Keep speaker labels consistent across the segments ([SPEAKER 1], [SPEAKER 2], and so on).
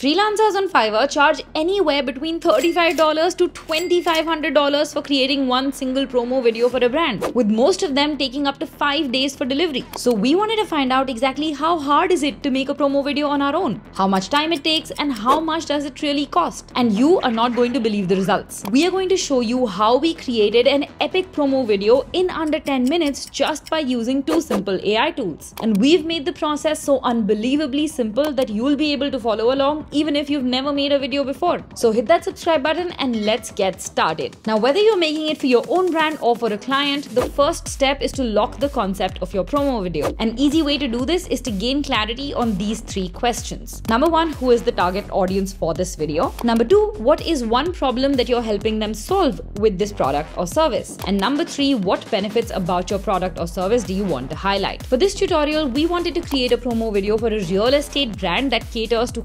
[SPEAKER 1] Freelancers on Fiverr charge anywhere between $35 to $2,500 for creating one single promo video for a brand, with most of them taking up to 5 days for delivery. So we wanted to find out exactly how hard is it to make a promo video on our own, how much time it takes and how much does it really cost. And you are not going to believe the results. We are going to show you how we created an epic promo video in under 10 minutes just by using two simple AI tools. And we've made the process so unbelievably simple that you'll be able to follow along even if you've never made a video before. So hit that subscribe button and let's get started. Now, whether you're making it for your own brand or for a client, the first step is to lock the concept of your promo video. An easy way to do this is to gain clarity on these three questions. Number one, who is the target audience for this video? Number two, what is one problem that you're helping them solve with this product or service? And number three, what benefits about your product or service do you want to highlight? For this tutorial, we wanted to create a promo video for a real estate brand that caters to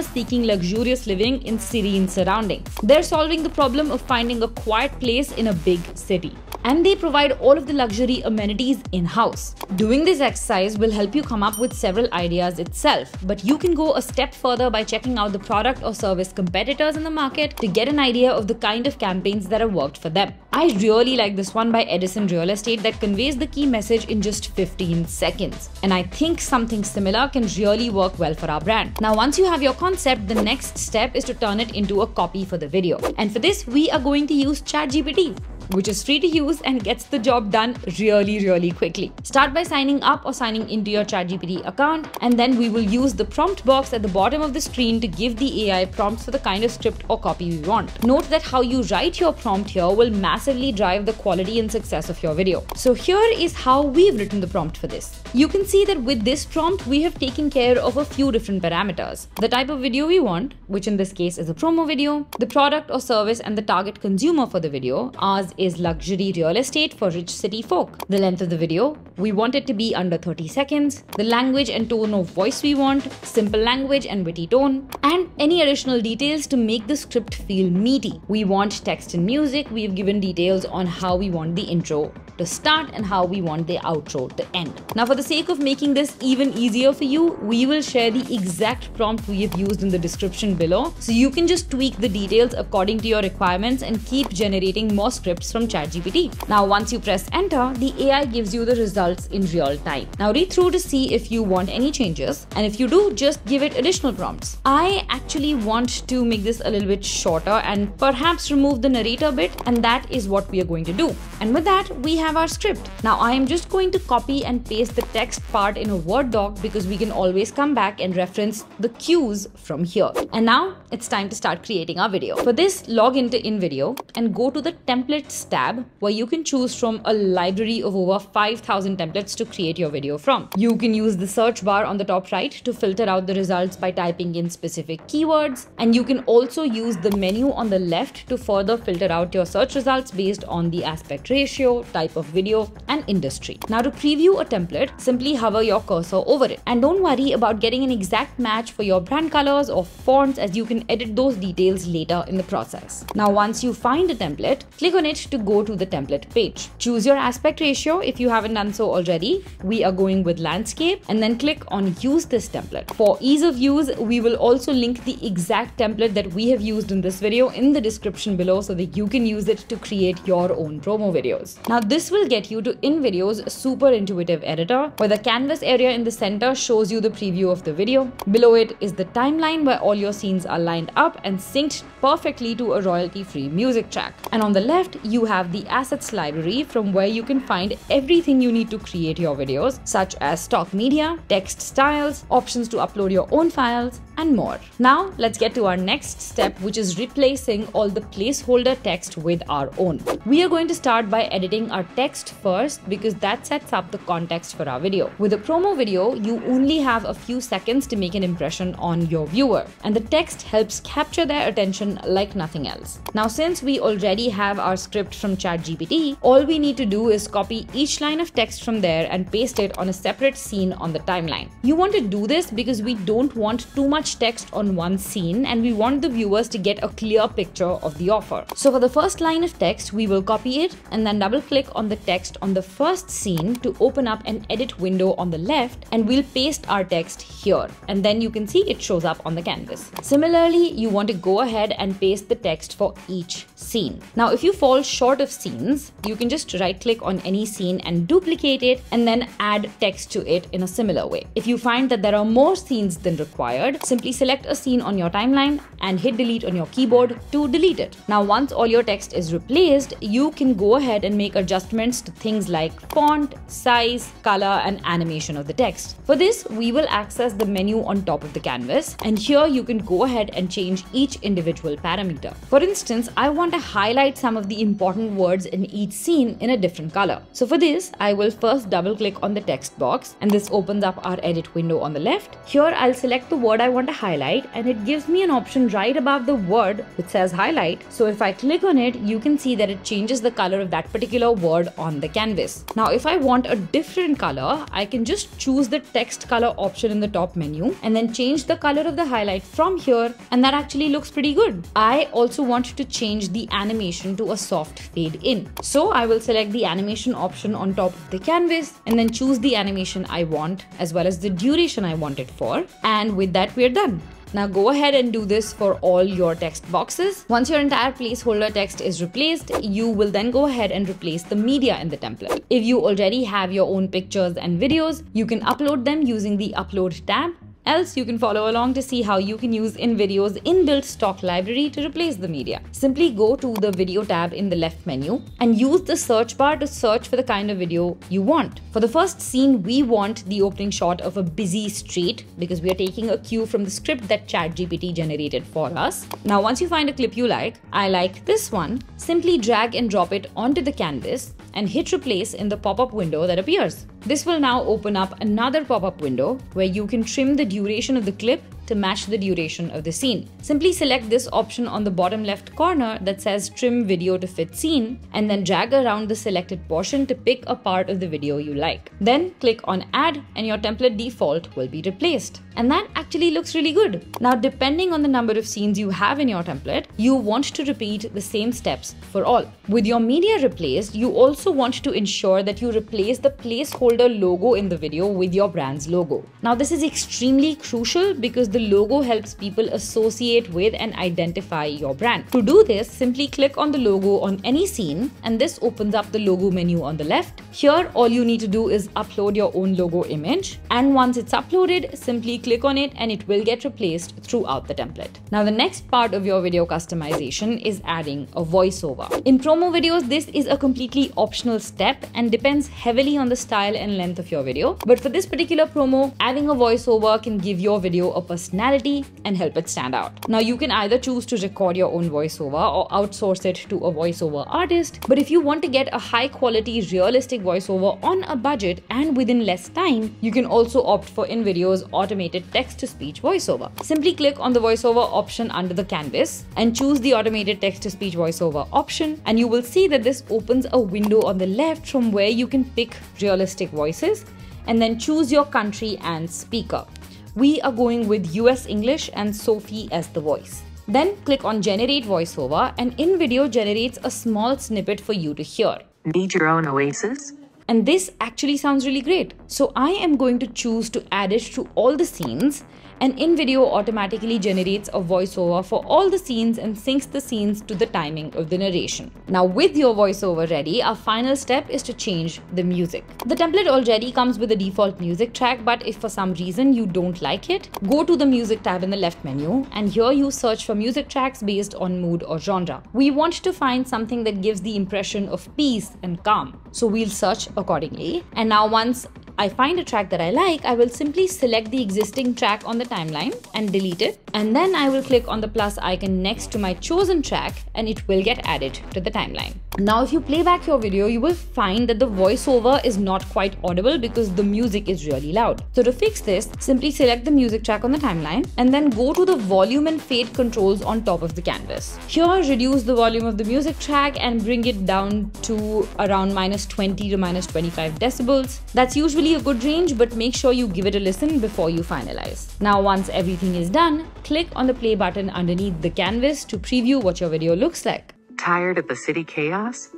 [SPEAKER 1] seeking luxurious living in serene surroundings. They're solving the problem of finding a quiet place in a big city. And they provide all of the luxury amenities in house. Doing this exercise will help you come up with several ideas itself, but you can go a step further by checking out the product or service competitors in the market to get an idea of the kind of campaigns that have worked for them. I really like this one by Edison Real Estate that conveys the key message in just 15 seconds. And I think something similar can really work well for our brand. Now, once you have your concept, the next step is to turn it into a copy for the video. And for this, we are going to use ChatGPT which is free to use and gets the job done really, really quickly. Start by signing up or signing into your ChatGPT account, and then we will use the prompt box at the bottom of the screen to give the AI prompts for the kind of script or copy we want. Note that how you write your prompt here will massively drive the quality and success of your video. So here is how we've written the prompt for this. You can see that with this prompt, we have taken care of a few different parameters. The type of video we want, which in this case is a promo video, the product or service and the target consumer for the video, ours is luxury real estate for rich city folk. The length of the video, we want it to be under 30 seconds. The language and tone of voice we want, simple language and witty tone, and any additional details to make the script feel meaty. We want text and music. We've given details on how we want the intro to start and how we want the outro to end. Now, for the sake of making this even easier for you, we will share the exact prompt we have used in the description below. So you can just tweak the details according to your requirements and keep generating more scripts from ChatGPT. Now, once you press enter, the AI gives you the results in real time. Now, read through to see if you want any changes. And if you do, just give it additional prompts. I actually want to make this a little bit shorter and perhaps remove the narrator bit. And that is what we are going to do. And with that, we have our script. Now I am just going to copy and paste the text part in a Word doc because we can always come back and reference the cues from here. And now it's time to start creating our video. For this, log into InVideo and go to the templates tab where you can choose from a library of over 5000 templates to create your video from. You can use the search bar on the top right to filter out the results by typing in specific keywords. And you can also use the menu on the left to further filter out your search results based on the aspect ratio, type type of video and industry. Now to preview a template, simply hover your cursor over it. And don't worry about getting an exact match for your brand colors or fonts as you can edit those details later in the process. Now once you find a template, click on it to go to the template page. Choose your aspect ratio if you haven't done so already. We are going with landscape and then click on use this template. For ease of use, we will also link the exact template that we have used in this video in the description below so that you can use it to create your own promo videos. Now this this will get you to InVideo's super intuitive editor, where the canvas area in the center shows you the preview of the video. Below it is the timeline where all your scenes are lined up and synced perfectly to a royalty-free music track. And on the left, you have the assets library from where you can find everything you need to create your videos, such as stock media, text styles, options to upload your own files, and more. Now, let's get to our next step, which is replacing all the placeholder text with our own. We are going to start by editing our text first because that sets up the context for our video. With a promo video, you only have a few seconds to make an impression on your viewer, and the text helps capture their attention like nothing else. Now, since we already have our script from ChatGPT, all we need to do is copy each line of text from there and paste it on a separate scene on the timeline. You want to do this because we don't want too much text on one scene and we want the viewers to get a clear picture of the offer. So for the first line of text, we will copy it and then double click on the text on the first scene to open up an edit window on the left and we'll paste our text here and then you can see it shows up on the canvas. Similarly, you want to go ahead and paste the text for each scene. Now, if you fall short of scenes, you can just right click on any scene and duplicate it and then add text to it in a similar way. If you find that there are more scenes than required, simply select a scene on your timeline and hit delete on your keyboard to delete it. Now, once all your text is replaced, you can go ahead and make adjustments to things like font, size, color, and animation of the text. For this, we will access the menu on top of the canvas, and here you can go ahead and change each individual parameter. For instance, I want to highlight some of the important words in each scene in a different color. So for this, I will first double click on the text box, and this opens up our edit window on the left. Here, I'll select the word I want to highlight, and it gives me an option right above the word which says highlight. So if I click on it, you can see that it changes the color of that particular word on the canvas. Now, if I want a different color, I can just choose the text color option in the top menu and then change the color of the highlight from here and that actually looks pretty good. I also want to change the animation to a soft fade in. So I will select the animation option on top of the canvas and then choose the animation I want as well as the duration I want it for. And with that, we're done. Now go ahead and do this for all your text boxes. Once your entire placeholder text is replaced, you will then go ahead and replace the media in the template. If you already have your own pictures and videos, you can upload them using the upload tab Else, you can follow along to see how you can use InVideo's inbuilt stock library to replace the media. Simply go to the video tab in the left menu and use the search bar to search for the kind of video you want. For the first scene, we want the opening shot of a busy street because we are taking a cue from the script that ChatGPT generated for us. Now, once you find a clip you like, I like this one, simply drag and drop it onto the canvas and hit replace in the pop-up window that appears. This will now open up another pop-up window where you can trim the duration of the clip to match the duration of the scene. Simply select this option on the bottom left corner that says trim video to fit scene and then drag around the selected portion to pick a part of the video you like. Then click on add and your template default will be replaced. And that actually looks really good. Now depending on the number of scenes you have in your template, you want to repeat the same steps for all. With your media replaced, you also want to ensure that you replace the placeholder logo in the video with your brand's logo. Now this is extremely crucial because the logo helps people associate with and identify your brand. To do this, simply click on the logo on any scene and this opens up the logo menu on the left. Here, all you need to do is upload your own logo image and once it's uploaded, simply click on it and it will get replaced throughout the template. Now, the next part of your video customization is adding a voiceover. In promo videos, this is a completely optional step and depends heavily on the style and length of your video. But for this particular promo, adding a voiceover can give your video a personality and help it stand out. Now, you can either choose to record your own voiceover or outsource it to a voiceover artist. But if you want to get a high quality, realistic voiceover on a budget and within less time, you can also opt for InVideo's automated text to speech voiceover. Simply click on the voiceover option under the canvas and choose the automated text to speech voiceover option, and you will see that this opens a window on the left from where you can pick realistic voices and then choose your country and speaker we are going with US English and Sophie as the voice. Then click on Generate VoiceOver and InVideo generates a small snippet for you to hear.
[SPEAKER 2] Need your own oasis?
[SPEAKER 1] And this actually sounds really great. So I am going to choose to add it to all the scenes and InVideo automatically generates a voiceover for all the scenes and syncs the scenes to the timing of the narration. Now with your voiceover ready, our final step is to change the music. The template already comes with a default music track, but if for some reason you don't like it, go to the music tab in the left menu and here you search for music tracks based on mood or genre. We want to find something that gives the impression of peace and calm. So we'll search accordingly. And now once I find a track that I like, I will simply select the existing track on the timeline and delete it. And then I will click on the plus icon next to my chosen track and it will get added to the timeline. Now, if you play back your video, you will find that the voiceover is not quite audible because the music is really loud. So to fix this, simply select the music track on the timeline and then go to the volume and fade controls on top of the canvas. Here, reduce the volume of the music track and bring it down to around minus 20 to minus 25 decibels. That's usually a good range, but make sure you give it a listen before you finalize. Now, once everything is done, click on the play button underneath the canvas to preview what your video looks like.
[SPEAKER 2] Tired of the city chaos?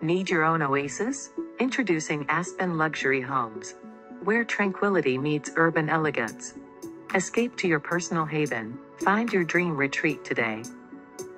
[SPEAKER 2] Need your own oasis? Introducing Aspen Luxury Homes, where tranquility meets urban elegance. Escape to your personal haven, find your dream retreat today,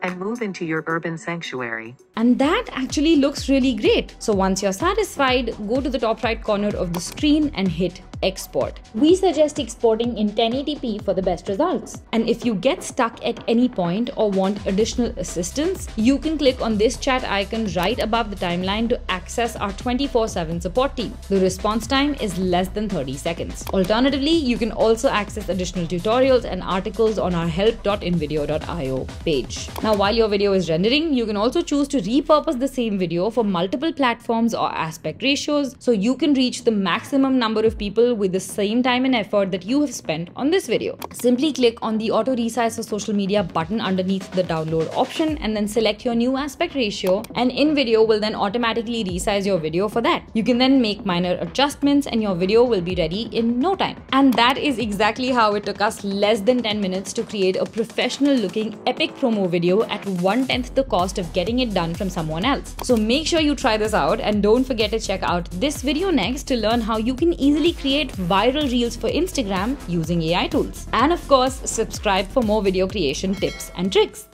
[SPEAKER 2] and move into your urban sanctuary.
[SPEAKER 1] And that actually looks really great. So once you're satisfied, go to the top right corner of the screen and hit export. We suggest exporting in 1080p for the best results. And if you get stuck at any point or want additional assistance, you can click on this chat icon right above the timeline to access our 24-7 support team. The response time is less than 30 seconds. Alternatively, you can also access additional tutorials and articles on our help.invideo.io page. Now, while your video is rendering, you can also choose to repurpose the same video for multiple platforms or aspect ratios so you can reach the maximum number of people with the same time and effort that you have spent on this video. Simply click on the auto resize for social media button underneath the download option and then select your new aspect ratio and InVideo will then automatically resize your video for that. You can then make minor adjustments and your video will be ready in no time. And that is exactly how it took us less than 10 minutes to create a professional looking epic promo video at one tenth the cost of getting it done from someone else. So make sure you try this out and don't forget to check out this video next to learn how you can easily create create viral reels for Instagram using AI tools. And of course, subscribe for more video creation tips and tricks.